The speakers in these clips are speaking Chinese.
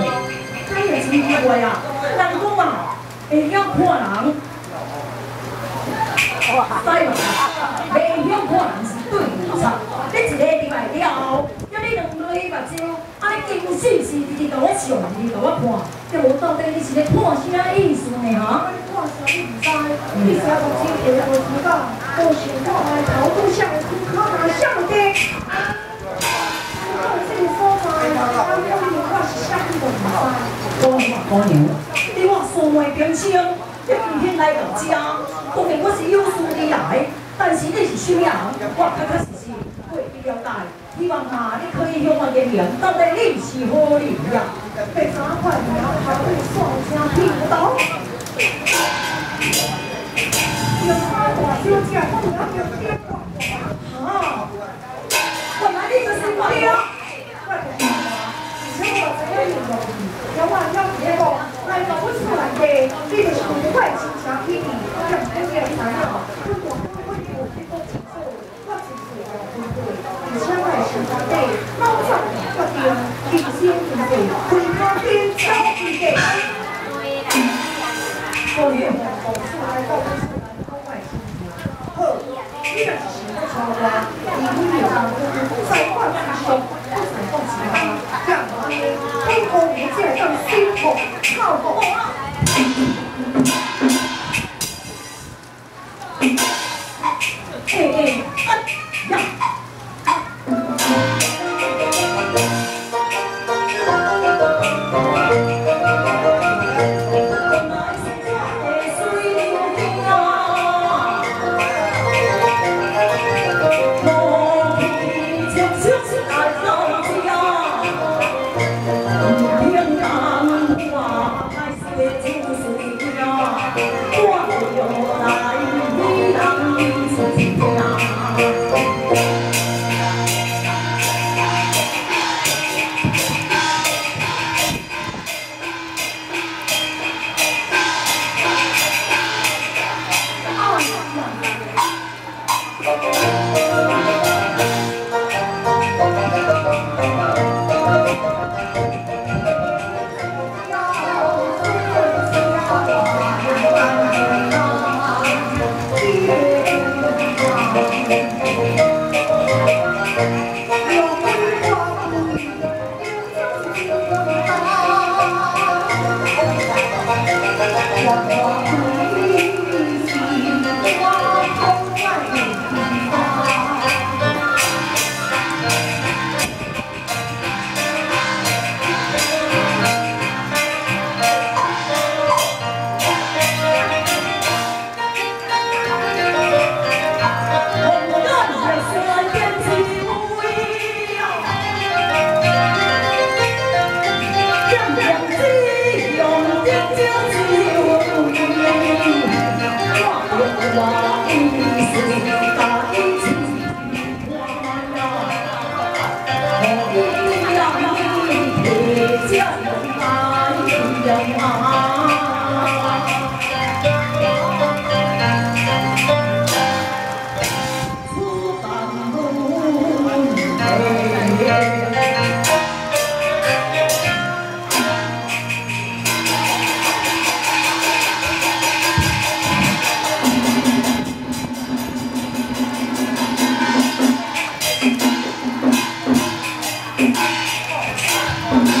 啊，人讲啊，会晓看人，知嘛？袂晓看人是对无错。你一个入来了后，叫你两对目睭，啊你精细是直直甲我笑，直直甲我看，这无到底你是咧看啥意思呢？哈？看啥你唔知？你只要目睭对无知道，无想看来头都向空，靠哪向低？到这个所在，我讲我是啥都唔知。姑娘，你我素昧平生，你今天来到这，当然我是有事而来，但是你是什么人？我确确实实未必了解，希望你可以向我言明，到底你是何人呀？被砸坏了，还会算家屁股倒。有他话就讲，我要有 Oh. 心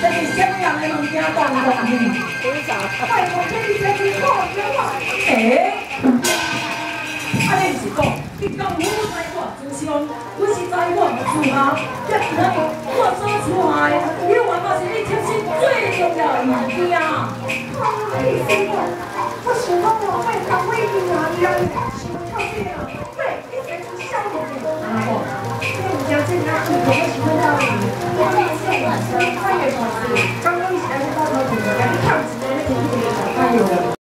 这是什么样的物件当中呢？快我这里这里好有啊！诶，啊你是讲，你讲我在我自相，我是在我自下，一今日我所出来，你话嘛是你贴身最重要的物件。啊，你先讲，我想讲我快当我一定啊，你要想跳这